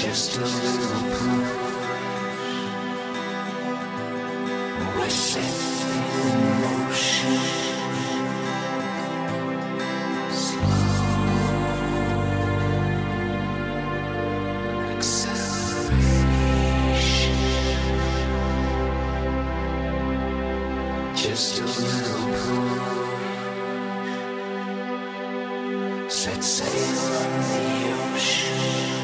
Just a little push. We're set in motion. Slow acceleration. Just a little push. Set sail on the ocean.